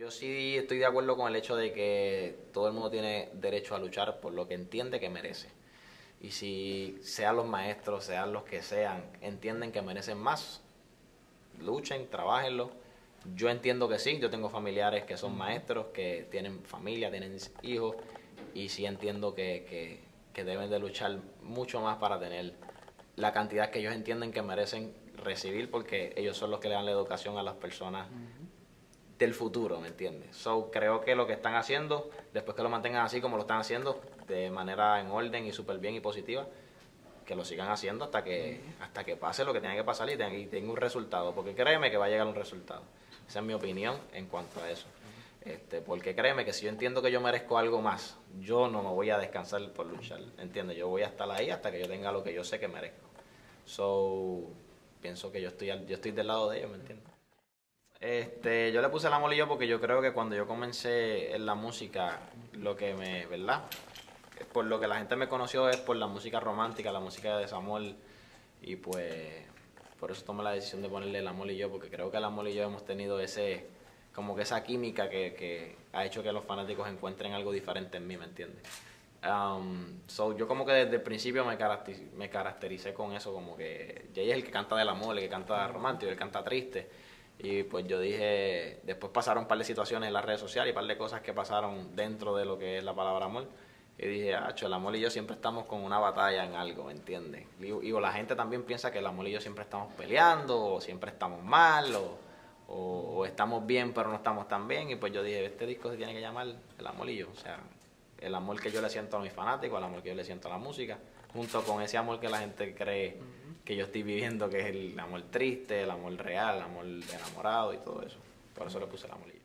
Yo sí estoy de acuerdo con el hecho de que todo el mundo tiene derecho a luchar por lo que entiende que merece. Y si sean los maestros, sean los que sean, entienden que merecen más, luchen, trabajenlo. Yo entiendo que sí, yo tengo familiares que son maestros, que tienen familia, tienen hijos, y sí entiendo que, que, deben de luchar mucho más para tener la cantidad que ellos entienden que merecen recibir, porque ellos son los que le dan la educación a las personas del futuro, ¿me entiendes? So, creo que lo que están haciendo, después que lo mantengan así como lo están haciendo, de manera en orden y súper bien y positiva, que lo sigan haciendo hasta que hasta que pase lo que tenga que pasar y tenga, un resultado, porque créeme que va a llegar un resultado. Esa es mi opinión en cuanto a eso. Este, porque créeme que si yo entiendo que yo merezco algo más, yo no me voy a descansar por luchar, ¿entiendes? Yo voy a estar ahí hasta que yo tenga lo que yo sé que merezco. So, pienso que yo estoy, yo estoy del lado de ellos, ¿me entiendes? Este, yo le puse la molillo porque yo creo que cuando yo comencé en la música, lo que me, ¿verdad? Por lo que la gente me conoció es por la música romántica, la música de Samuel. Y pues por eso tomé la decisión de ponerle la molillo, porque creo que la molillo hemos tenido ese, como que esa química que, que, ha hecho que los fanáticos encuentren algo diferente en mí, ¿me entiendes? Um, so, yo como que desde el principio me, me caractericé con eso, como que Jay es el que canta del amor, el que canta romántico, el que canta triste y pues yo dije, después pasaron un par de situaciones en las redes sociales y un par de cosas que pasaron dentro de lo que es la palabra amor. Y dije, acho, el amor y yo siempre estamos con una batalla en algo, ¿me entiendes? Y, la gente también piensa que el amor y yo siempre estamos peleando, o siempre estamos mal, o, o, estamos bien pero no estamos tan bien. Y pues yo dije, este disco se tiene que llamar El amor y yo. O sea, el amor que yo le siento a mis fanáticos, el amor que yo le siento a la música, junto con ese amor que la gente cree que yo estoy viviendo, que es el amor triste, el amor real, el amor enamorado y todo eso. Por eso le puse el amor.